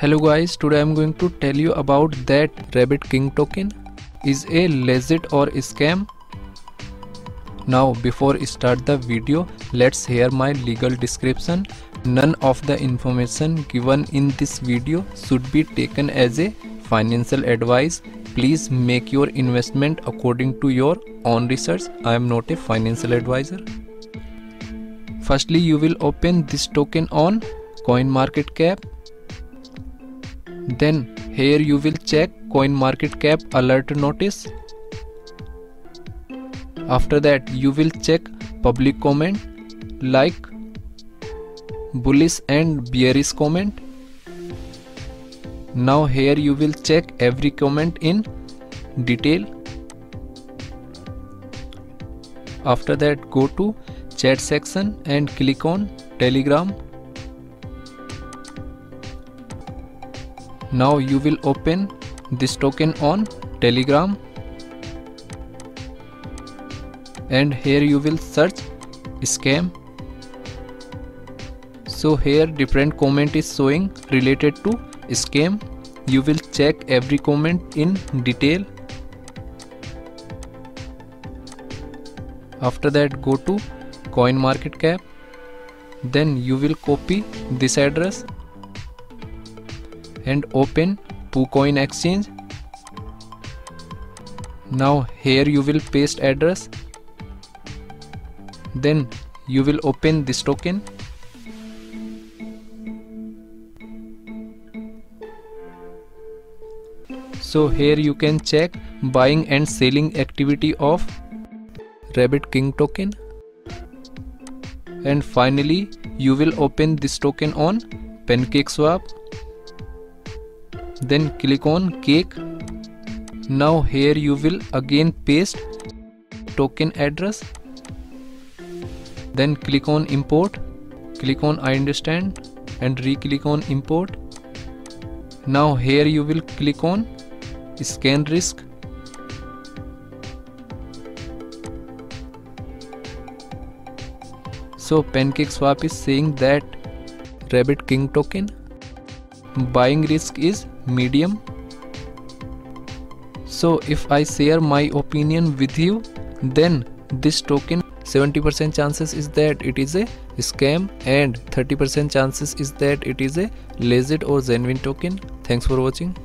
hello guys today i'm going to tell you about that rabbit king token. Is a legit or scam? Now before start the video let's hear my legal description. None of the information given in this video should be taken as a financial advice. Please make your investment according to your own research. I am not a financial advisor. Firstly you will open this token on coin market cap then here you will check coin market cap alert notice. After that you will check public comment like bullish and bearish comment. Now here you will check every comment in detail. After that go to chat section and click on telegram now you will open this token on telegram. And here you will search scam. So here different comment is showing related to scam. You will check every comment in detail. After that go to coin market cap. Then you will copy this address and open PooCoin exchange. Now here you will paste address. Then you will open this token. So here you can check buying and selling activity of rabbit king token. And finally you will open this token on pancakeswap then click on cake. Now here you will again paste token address. Then click on import. Click on I understand and re-click on import. Now here you will click on scan risk. So pancakeswap is saying that rabbit king token buying risk is medium. So if I share my opinion with you then this token 70% chances is that it is a scam and 30% chances is that it is a legit or genuine token. Thanks for watching